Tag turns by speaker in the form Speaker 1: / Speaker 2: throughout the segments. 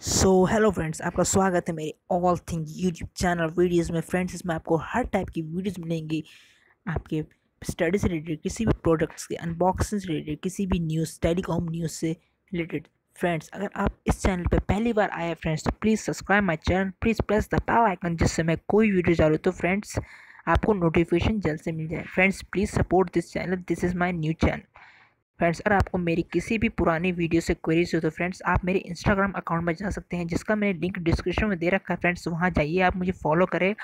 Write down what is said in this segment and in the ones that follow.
Speaker 1: So hello friends आपका स्वागत है मेरे all thing YouTube channel videos में। फ्रेंड्स इसमें आपको हर टाइप की वीडियोस मिलेंगी। आपके स्टडी से रिलेटेड किसी भी प्रोडक्ट्स के अनबॉक्सिंग से रिलेटेड किसी भी न्यूज़ टेलीकॉम न्यूज़ से रिलेटेड फ्रेंड्स अगर आप इस चैनल पर पहली बार आए फ्रेंड्स तो please subscribe my channel please press the bell icon जिससे मैं कोई वीडियो डालूँ तो फ्रेंड्स आपको नोटिफिकेशन जल्द से मिल जाए। Friends please support this channel this is my new channel friends, अगर आपको मेरी किसी भी पुरानी वीडियो से क्वेरीज हो तो फ्रेंड्स, आप मेरे इंस्टाग्राम अकाउंट में जा सकते हैं, जिसका मैंने लिंक डिस्क्रिप्शन में दे रखा है फ्रेंड्स, वहाँ जाइए, आप मुझे फॉलो करें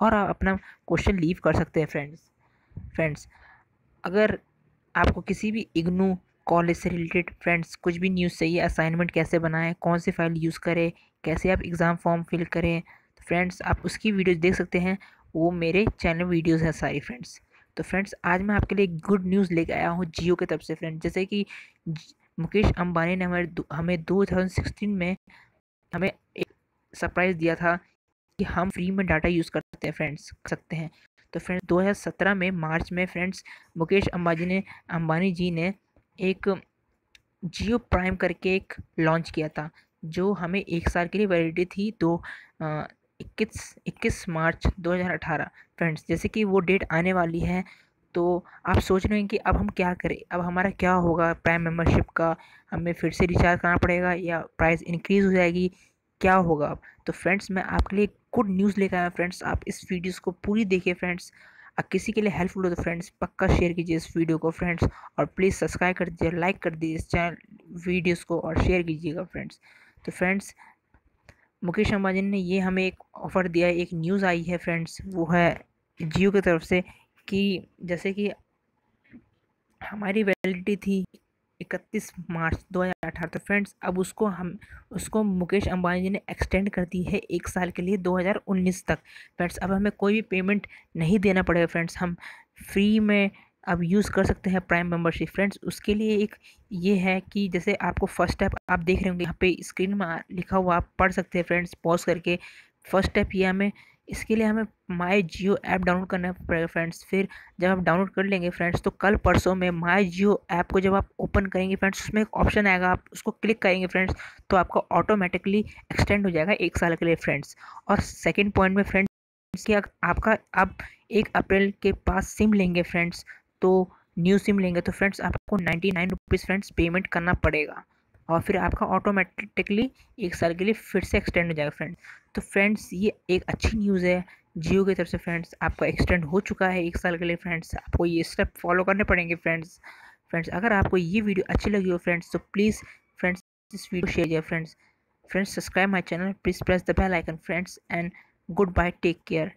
Speaker 1: और आप अपना क्वेश्चन लीव कर सकते हैं फ्रेंड्स। फ्रेंड्स, अगर आपको किसी भी इग्नू कॉलेज से रिलेटेड फ्रेंड्स, कुछ भी न्यूज़ चाहिए असाइनमेंट कैसे बनाएँ, कौन सी फ़ाइल यूज़ करें, कैसे आप एग्ज़ाम फॉर्म फिल करें तो फ्रेंड्स, आप उसकी वीडियोज़ देख सकते हैं, वो मेरे चैनल वीडियोज़ हैं सारी फ्रेंड्स। तो फ्रेंड्स, आज मैं आपके लिए गुड न्यूज़ लेके आया हूँ जियो की तरफ़ से फ्रेंड्स। जैसे कि मुकेश अंबानी ने हमारे हमें दो में हमें एक सरप्राइज़ दिया था कि हम फ्री में डाटा यूज़ कर सकते हैं फ्रेंड्स, कर सकते हैं। तो फ्रेंड्स 2017 में, मार्च में फ्रेंड्स, मुकेश अंबानी ने, अंबानी जी ने एक जियो प्राइम करके एक लॉन्च किया था, जो हमें एक साल के लिए वैलिडिटी थी। तो इक्कीस इक्कीस मार्च 2018 फ्रेंड्स, जैसे कि वो डेट आने वाली है तो आप सोच रहे हैं कि अब हम क्या करें? अब हमारा क्या होगा? प्राइम मेंबरशिप का हमें फिर से रिचार्ज करना पड़ेगा या प्राइस इंक्रीज़ हो जाएगी? क्या होगा अब? तो फ्रेंड्स, मैं आपके लिए गुड न्यूज़ लेकर आया फ्रेंड्स। आप इस वीडियोज़ को पूरी देखिए फ्रेंड्स। किसी के लिए हेल्पफुल हो तो फ्रेंड्स, पक्का शेयर कीजिए इस वीडियो को फ्रेंड्स। और प्लीज़ सब्सक्राइब कर दीजिए लाइक कर दीजिए इस चैनल वीडियोज़ को और शेयर कीजिएगा फ्रेंड्स। तो फ्रेंड्स मुकेश अंबानी ने ये हमें एक ऑफ़र दिया है एक न्यूज़ आई है फ्रेंड्स, वो है जियो की तरफ़ से कि जैसे कि हमारी वैलिडिटी थी इकतीस मार्च 2018 तो फ्रेंड्स, अब उसको हम, उसको मुकेश अंबानी जी ने एक्सटेंड कर दी है एक साल के लिए 2019 तक। फ्रेंड्स, अब हमें कोई भी पेमेंट नहीं देना पड़ेगा, फ्रेंड्स, हम फ्री में अब यूज़ कर सकते हैं प्राइम मेंबरशिप फ्रेंड्स उसके लिए एक ये है कि जैसे आपको फ़र्स्ट स्टेप आप देख रहे होंगे, यहाँ पे स्क्रीन में लिखा हुआ आप पढ़ सकते हैं फ्रेंड्स पॉज करके फ़र्स्ट स्टेप ये हमें, इसके लिए हमें माई जियो ऐप डाउनलोड करना पड़ेगा फ्रेंड्स फिर जब आप डाउनलोड कर लेंगे फ्रेंड्स तो कल परसों में माई जियो ऐप को जब आप ओपन करेंगे फ्रेंड्स उसमें एक ऑप्शन आएगा, आप उसको क्लिक करेंगे फ्रेंड्स तो आपका ऑटोमेटिकली एक्सटेंड हो जाएगा एक साल के लिए फ्रेंड्स और सेकेंड पॉइंट में फ्रेंड्स कि आपका, आप एक अप्रैल के पास सिम लेंगे फ्रेंड्स तो न्यू सिम लेंगे तो फ्रेंड्स आपको ninety nine rupees friends payment करना पड़ेगा। और फिर आपका ऑटोमेटिकली एक साल के लिए फिर से एक्सटेंड हो जाएगा फ्रेंड्स तो फ्रेंड्स ये एक अच्छी न्यूज़ है। जियो की तरफ़ से फ्रेंड्स आपका एक्सटेंड हो चुका है एक साल के लिए फ्रेंड्स आपको ये स्टेप फॉलो करने पड़ेंगे फ्रेंड्स फ्रेंड्स अगर आपको ये वीडियो अच्छी लगी हो फ्रेंड्स तो प्लीज़ फ्रेंड्स इस वीडियो शेयर किया friends friends subscribe my channel please press the bell icon friends and good bye take care